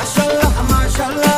mashallah, mashallah.